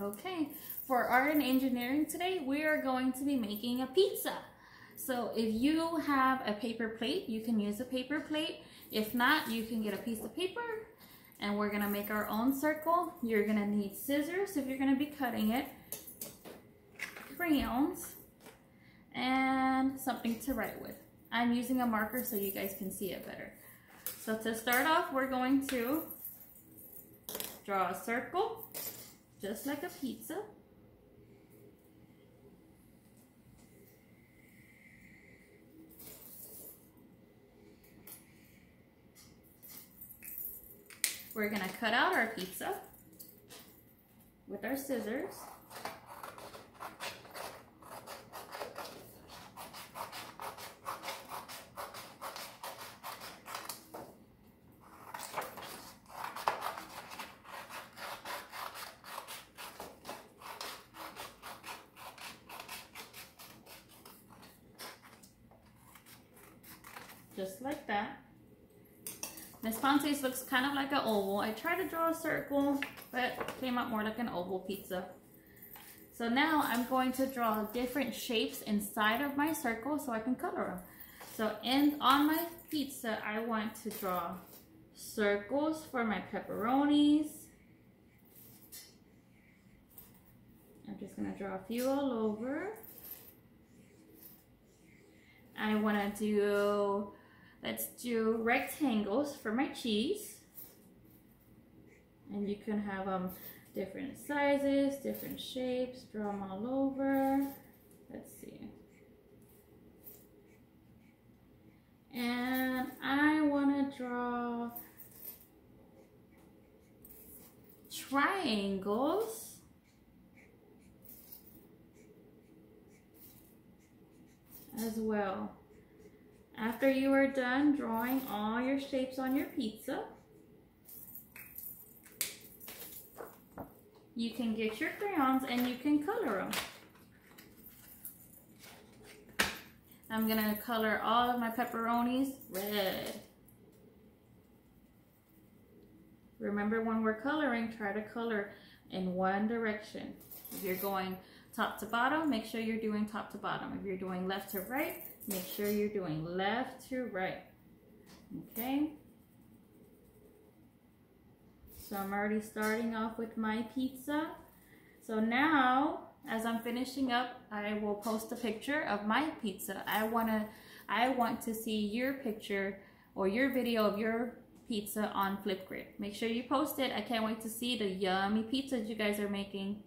Okay, for art and engineering today, we are going to be making a pizza. So if you have a paper plate, you can use a paper plate. If not, you can get a piece of paper and we're gonna make our own circle. You're gonna need scissors if you're gonna be cutting it, crayons, and something to write with. I'm using a marker so you guys can see it better. So to start off, we're going to draw a circle, just like a pizza. We're gonna cut out our pizza with our scissors. Just like that. Miss Ponce's looks kind of like an oval. I tried to draw a circle, but came out more like an oval pizza. So now I'm going to draw different shapes inside of my circle so I can color them. So in on my pizza, I want to draw circles for my pepperonis. I'm just gonna draw a few all over. I wanna do Let's do rectangles for my cheese. And you can have them um, different sizes, different shapes, draw them all over. Let's see. And I want to draw triangles. as well. After you are done drawing all your shapes on your pizza, you can get your crayons and you can color them. I'm going to color all of my pepperonis red. Remember when we're coloring, try to color in one direction. If you're going top to bottom, make sure you're doing top to bottom. If you're doing left to right, Make sure you're doing left to right. Okay? So I'm already starting off with my pizza. So now, as I'm finishing up, I will post a picture of my pizza. I wanna, I want to see your picture or your video of your pizza on Flipgrid. Make sure you post it. I can't wait to see the yummy pizzas you guys are making.